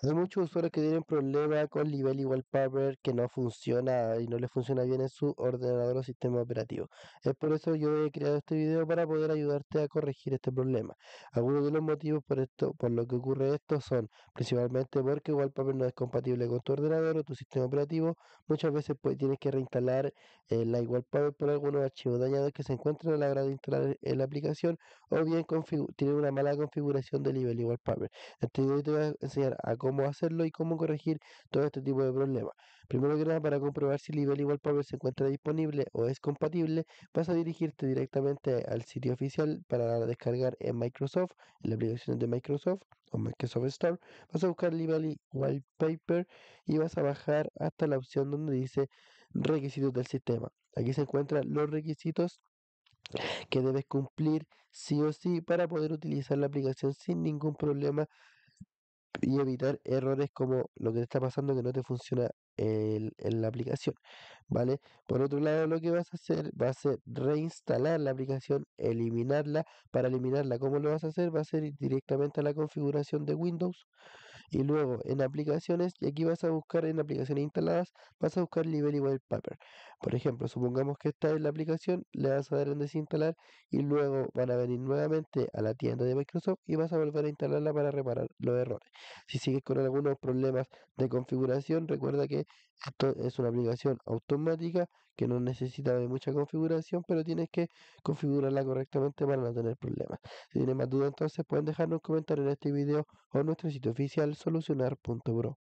Hay muchos usuarios que tienen problemas con Lively Wallpaper que no funciona y no les funciona bien en su ordenador o sistema operativo. Es por eso yo he creado este video para poder ayudarte a corregir este problema. Algunos de los motivos por esto, por lo que ocurre esto son principalmente porque Wallpaper no es compatible con tu ordenador o tu sistema operativo. Muchas veces pues, tienes que reinstalar eh, Wallpaper por algunos archivos dañados que se encuentran a la hora de instalar en la aplicación o bien tiene una mala configuración de Lively Wallpaper. Este video te voy a enseñar a cómo cómo hacerlo y cómo corregir todo este tipo de problemas. Primero que nada, para comprobar si Lively Wallpaper se encuentra disponible o es compatible, vas a dirigirte directamente al sitio oficial para descargar en Microsoft, en la aplicación de Microsoft o Microsoft Store. Vas a buscar Lively Wallpaper y vas a bajar hasta la opción donde dice requisitos del sistema. Aquí se encuentran los requisitos que debes cumplir sí o sí para poder utilizar la aplicación sin ningún problema y evitar errores como lo que te está pasando que no te funciona en la aplicación, ¿vale? Por otro lado, lo que vas a hacer va a ser reinstalar la aplicación, eliminarla. Para eliminarla, ¿cómo lo vas a hacer? Va a ser ir directamente a la configuración de Windows y luego en aplicaciones, y aquí vas a buscar en aplicaciones instaladas, vas a buscar Library Wallpaper. Por ejemplo, supongamos que está en la aplicación, le vas a dar en desinstalar y luego van a venir nuevamente a la tienda de Microsoft y vas a volver a instalarla para reparar los errores. Si sigues con algunos problemas de configuración, recuerda que esto es una aplicación automática que no necesita de mucha configuración, pero tienes que configurarla correctamente para no tener problemas. Si tienes más dudas, entonces pueden dejarnos un comentario en este video o en nuestro sitio oficial solucionar.pro.